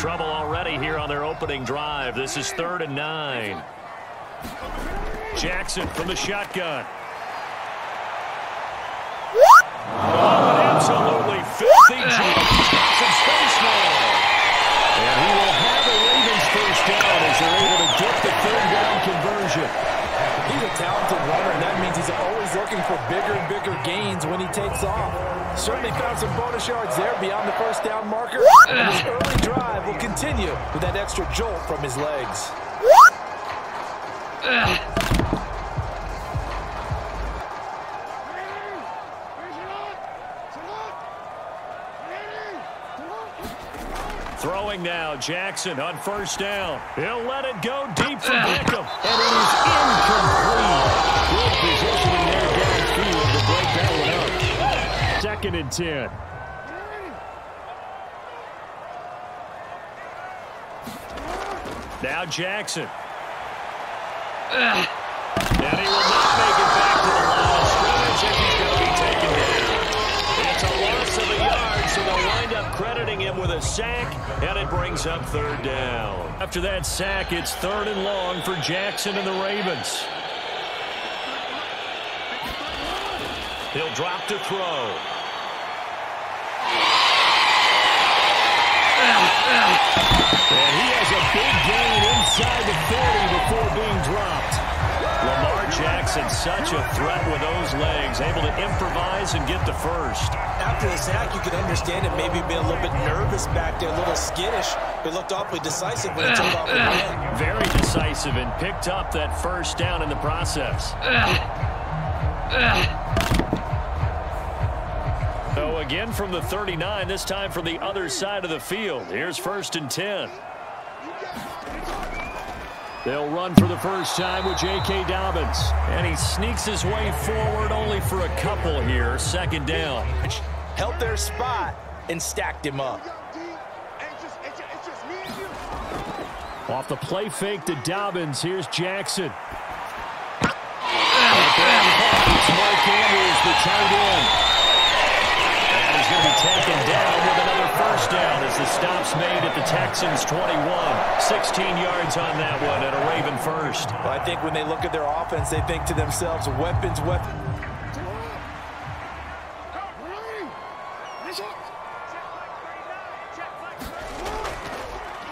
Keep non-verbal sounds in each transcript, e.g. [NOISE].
trouble already here on their opening drive. This is third and nine. Jackson from the shotgun. Oh, absolutely filthy jump. Some space now. And he will have a Ravens first down as they're able to get the third down conversion. He's a talented runner, and that means he's always looking for bigger and bigger gains when he takes off. Certainly found some bonus yards there beyond the first down marker. And his early drive will continue with that extra jolt from his legs. Throwing now, Jackson on first down. He'll let it go deep for [LAUGHS] Beckham. And it is incomplete. Second and 10. Now Jackson. And he will not make it back to the line of scrimmage as he's going to be taken down. It's a loss of a yard, so they'll wind up crediting him with a sack, and it brings up third down. After that sack, it's third and long for Jackson and the Ravens. He'll drop to throw. And he has a big gain inside the 40 before being dropped. Lamar Jackson, such a threat with those legs, able to improvise and get the first. After the sack, you could understand it maybe being a little bit nervous back there, a little skittish, but looked awfully decisive when he took off again. Very decisive and picked up that first down in the process. Uh, uh, uh. So again from the 39, this time from the other side of the field. Here's first and 10. They'll run for the first time with J.K. Dobbins. And he sneaks his way forward only for a couple here. Second down. Held their spot and stacked him up. Off the play fake to Dobbins. Here's Jackson. It's Mark Andrews, the tight end. Going to be taken down with another first down as the stop's made at the Texans' 21. 16 yards on that one and a Raven first. Well, I think when they look at their offense, they think to themselves, weapons, weapons.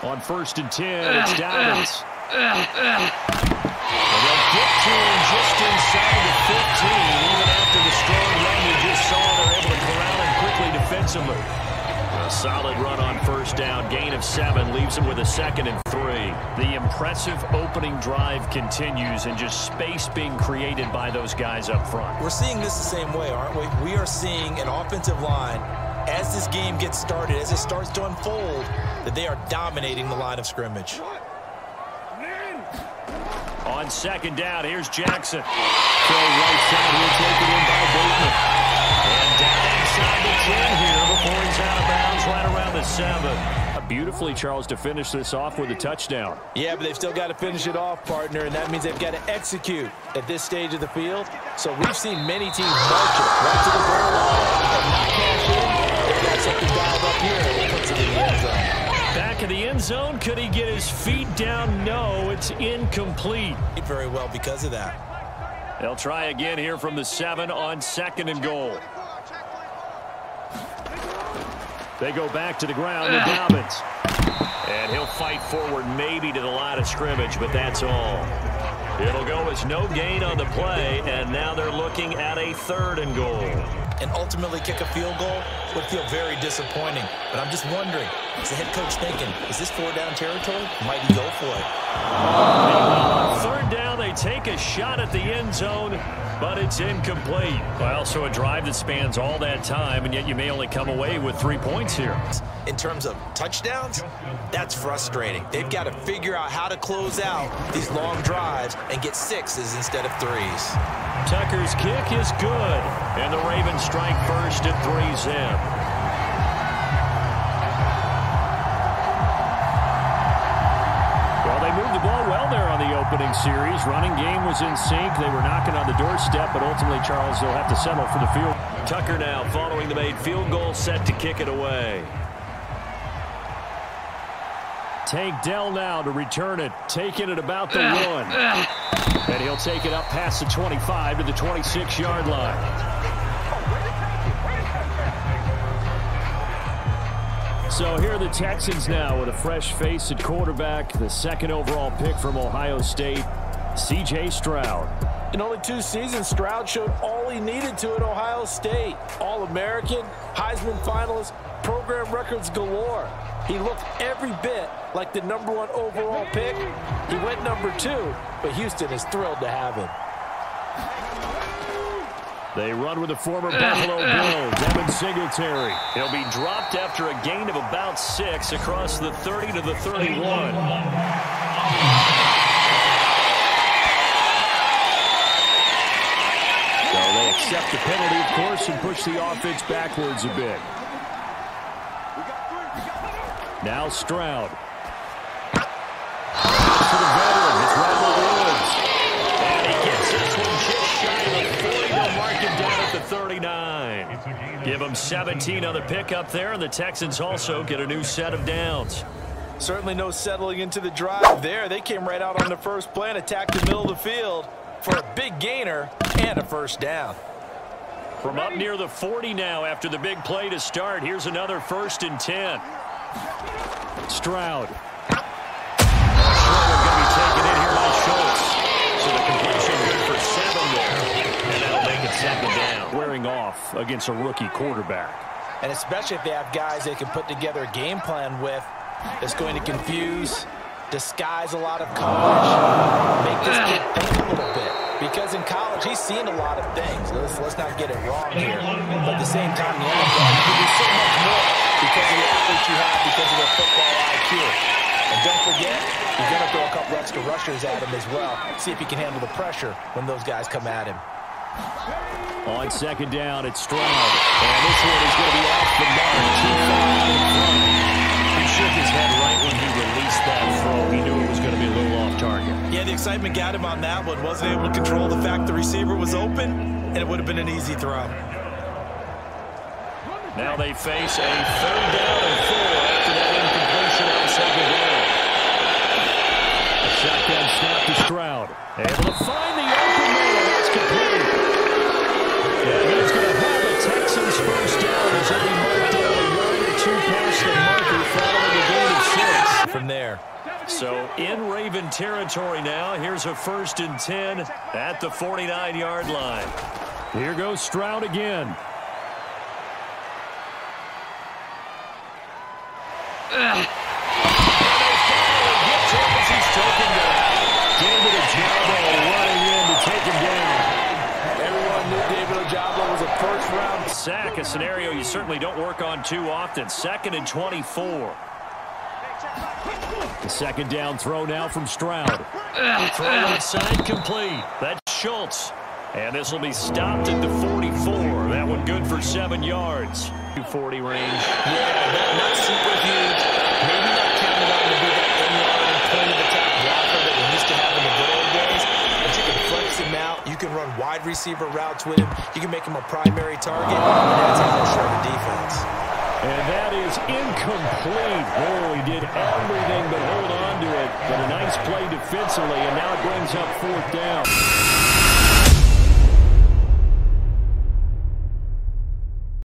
On first and 10, it's Dobbins. And they'll get to him just inside the 15. Even after the strong run you just saw, they're able to corral him quickly defensively. A solid run on first down. Gain of seven leaves him with a second and three. The impressive opening drive continues and just space being created by those guys up front. We're seeing this the same way, aren't we? We are seeing an offensive line, as this game gets started, as it starts to unfold, that they are dominating the line of scrimmage. On second down, here's Jackson. Throw right side he'll take it in by Bateman. And down inside the 10 here before he's out right around the 7. Beautifully, Charles, to finish this off with a touchdown. Yeah, but they've still got to finish it off, partner, and that means they've got to execute at this stage of the field. So we've seen many teams march it right to the goal line and not cash in. They've got something dialed up here puts it in the end zone. Back of the end zone, could he get his feet down? No, it's incomplete. Very well because of that. They'll try again here from the 7 on second and goal. They go back to the ground to Dobbins. And he'll fight forward maybe to the line of scrimmage, but that's all. It'll go as no gain on the play, and now they're looking at a third and goal. And ultimately kick a field goal would feel very disappointing. But I'm just wondering, is the head coach thinking, is this four down territory? Might he go for it? Third down, they take a shot at the end zone, but it's incomplete. Well, so a drive that spans all that time, and yet you may only come away with three points here. In terms of touchdowns, that's frustrating. They've got to figure out how to close out these long drives and get sixes instead of threes. Tucker's kick is good, and the Ravens strike first at three zip. Opening series. Running game was in sync. They were knocking on the doorstep, but ultimately, Charles, they'll have to settle for the field. Tucker now following the made field goal set to kick it away. Tank Dell now to return it. Taking it about the one. And he'll take it up past the 25 to the 26-yard line. So here are the Texans now with a fresh face at quarterback, the second overall pick from Ohio State, C.J. Stroud. In only two seasons, Stroud showed all he needed to at Ohio State. All-American, Heisman finalist, program records galore. He looked every bit like the number one overall pick. He went number two, but Houston is thrilled to have him. They run with the former Buffalo Bill, Devin Singletary. He'll be dropped after a gain of about six across the 30 to the 31. So they accept the penalty, of course, and push the offense backwards a bit. Now Stroud. To the veteran, it's Robert Woods. And he gets this one just shy of the 40. They'll mark him down at the 39. Give them 17 on the pickup there, and the Texans also get a new set of downs. Certainly no settling into the drive there. They came right out on the first play and attacked the middle of the field for a big gainer and a first down. From up near the 40 now after the big play to start, here's another first and 10. Stroud. Schroeder going to be taken in here by Schultz. So the completion good for seven there. And that'll make it second down. Wearing off against a rookie quarterback. And especially if they have guys they can put together a game plan with that's going to confuse, disguise a lot of coverage, make this kid think a little bit. Because in college, he's seen a lot of things. Let's, let's not get it wrong here. But at the same time, the NFL, can do so much more because of the athletes you have, because of their football IQ. And don't forget, you're going to throw a couple extra rushers at him as well. See if he can handle the pressure when those guys come at him. On second down, it's Stroud. And this one is going to be off the mark. Too far out in front. He shook his head right when he released that throw. He knew it was going to be a little off target. Yeah, the excitement got him on that one. Wasn't able to control the fact the receiver was open, and it would have been an easy throw. Now they face a third down and four after that incompletion on second down. A shotgun snap to Stroud. Able to find the open down as he'll be marked down a yard or two past the marker following a gain of six. From there. So in Raven territory now. Here's a first and 10 at the 49-yard line. Here goes Stroud again. David Ojabo running in to take him down. Everyone knew David Ojabo was a a scenario you certainly don't work on too often. Second and 24. The second down throw now from Stroud. Throw inside complete. That's Schultz. And this will be stopped at the 44. That one good for seven yards. 240 range. Yeah, not super huge. Wide receiver routes with him. You can make him a primary target. And that's how show the defense. And that is incomplete. Oh, he did everything but hold on to it. But a nice play defensively, and now it brings up fourth down.